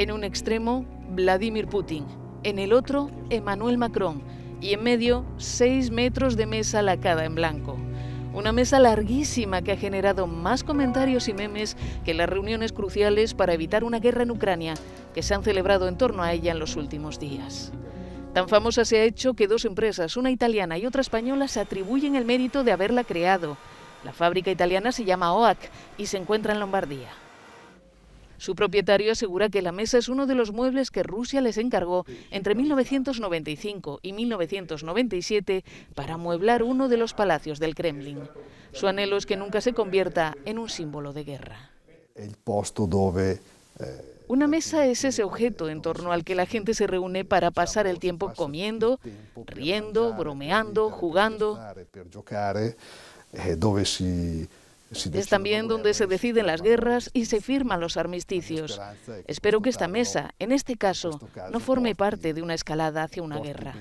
En un extremo, Vladimir Putin. En el otro, Emmanuel Macron. Y en medio, seis metros de mesa lacada en blanco. Una mesa larguísima que ha generado más comentarios y memes que las reuniones cruciales para evitar una guerra en Ucrania que se han celebrado en torno a ella en los últimos días. Tan famosa se ha hecho que dos empresas, una italiana y otra española, se atribuyen el mérito de haberla creado. La fábrica italiana se llama OAC y se encuentra en Lombardía. Su propietario asegura que la mesa es uno de los muebles que Rusia les encargó entre 1995 y 1997 para amueblar uno de los palacios del Kremlin. Su anhelo es que nunca se convierta en un símbolo de guerra. El posto dove una mesa es ese objeto en torno al que la gente se reúne para pasar el tiempo comiendo, riendo, bromeando, jugando. Es también donde se deciden las guerras y se firman los armisticios. Espero que esta mesa, en este caso, no forme parte de una escalada hacia una guerra.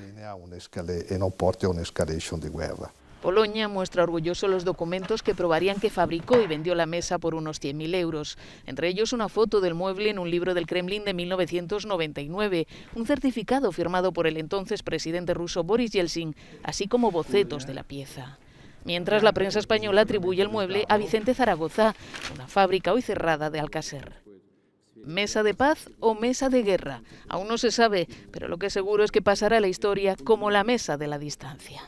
Polonia muestra orgulloso los documentos que probarían que fabricó y vendió la mesa por unos 100.000 euros, entre ellos una foto del mueble en un libro del Kremlin de 1999, un certificado firmado por el entonces presidente ruso Boris Yeltsin, así como bocetos de la pieza. Mientras la prensa española atribuye el mueble a Vicente Zaragoza, una fábrica hoy cerrada de Alcacer. ¿Mesa de paz o mesa de guerra? Aún no se sabe, pero lo que seguro es que pasará la historia como la mesa de la distancia.